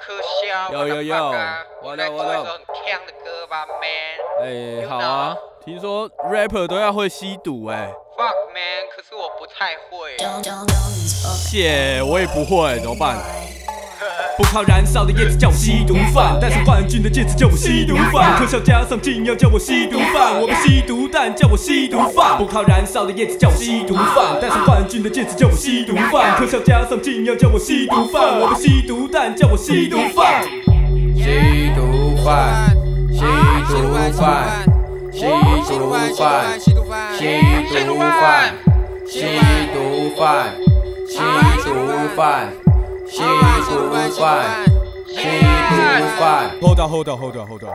可笑。有有有我来我的来做一首很强的歌吧，man。哎，好啊，听说 rapper 都要会吸毒哎，Fuck man，可是我不太会。谢我也不会，怎么办？不靠燃烧的叶子叫我吸毒犯，戴上冠军的戒指叫我吸毒犯，特效加上禁药叫我吸毒犯，我们吸毒但叫我吸毒犯。不靠燃烧的叶子叫我吸毒犯，戴上冠军的戒指叫我吸毒犯，特效加上禁药叫我吸毒犯，我们吸毒但叫我吸毒犯。吸毒犯，吸毒犯，吸毒犯，吸毒犯，吸毒犯，吸毒犯，吸毒犯，吸毒犯，吸毒犯。Hold on, hold on, hold on, hold on。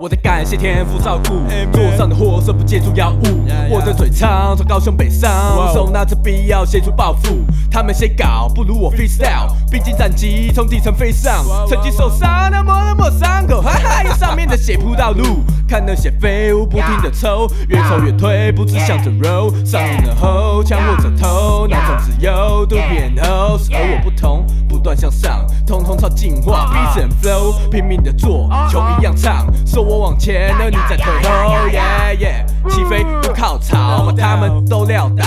我在感谢天父照顾，桌上的货色不借助药物。我的嘴长，从高雄北上，手拿着笔要写出抱负。他们写稿不如我 freestyle，毕竟战绩从底层飞上，曾经受伤的抹了抹伤口，哈哈，用上面的血铺道路。看那些废物不停的抽，越抽越退，不止想着 roll，上瘾了后强握同，不断向上，通通超进化，beats and flow，拼命的做，球一样唱，说我往前，而你在退后，yeah yeah，起飞不靠槽，把他们都撂倒，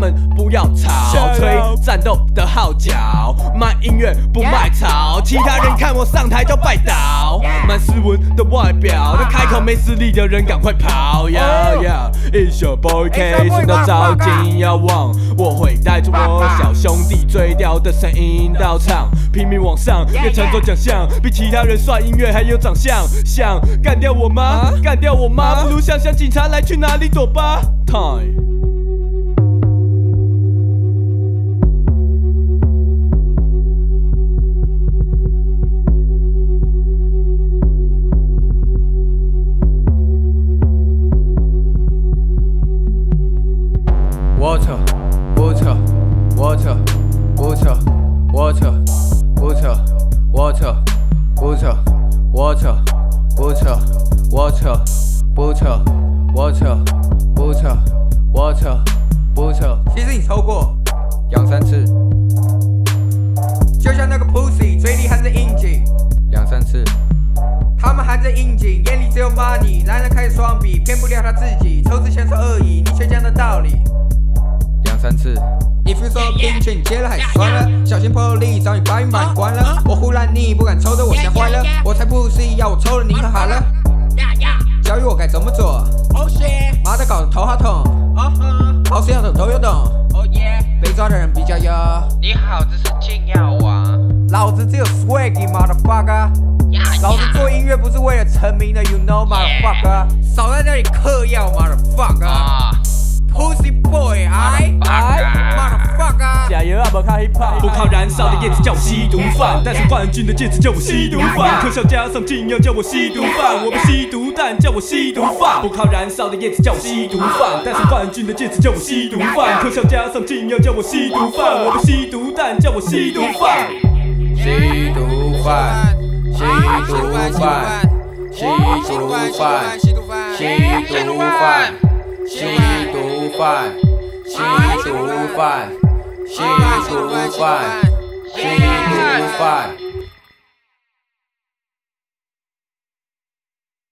们不要吵，吹战斗的号角，卖音乐不卖草，其他人看我上台就拜倒，蛮斯文的外表，但开口没实力的人赶快跑，yeah。yeah，It's your boy K，顺道招进要忘，我会带着我小兄弟最屌的声音到场，拼命往上，越抢走奖项，比其他人帅，音乐还有长相，想干掉我吗？干掉我吗？不如想想警察来去哪里躲吧，Time。Water, water, water, water, water, water, water, water, water, water, water, water, water, water, water, water。其实你抽过两三次，就像那个 pussy 嘴里含着硬颈，两三次。他们含着硬颈，眼里只有 money，男人开始双比，骗不了他自己，抽之前说恶意，你却讲的道理。两三次。If you 说冰淇淋戒了还是算了，小心破例找你把你关了。我忽然你不敢抽的我吓坏了，我才不是要我抽了你可好了。教育我该怎么做，妈的搞得头好痛，好摄像头都有洞，被抓的人比较有。你好，这是禁药王。老子只有 swag，motherfucker。老子做音乐不是为了成名的，you know，motherfucker。少在那里嗑药，motherfucker。加油啊，不靠 hip hop，不靠燃烧的叶子叫我吸毒犯，戴上冠军的戒指叫我吸毒犯，特效加上禁药叫我吸毒犯，我们吸毒但叫我吸毒犯，不靠燃烧的叶子叫我吸毒犯，戴上冠军的戒指叫我吸毒犯，特效加上禁药叫我吸毒犯，我们吸毒但叫我吸毒犯。吸毒犯，吸毒犯，吸毒犯，吸毒犯，吸毒犯，吸毒犯，she too fine. She too fine. She too fine.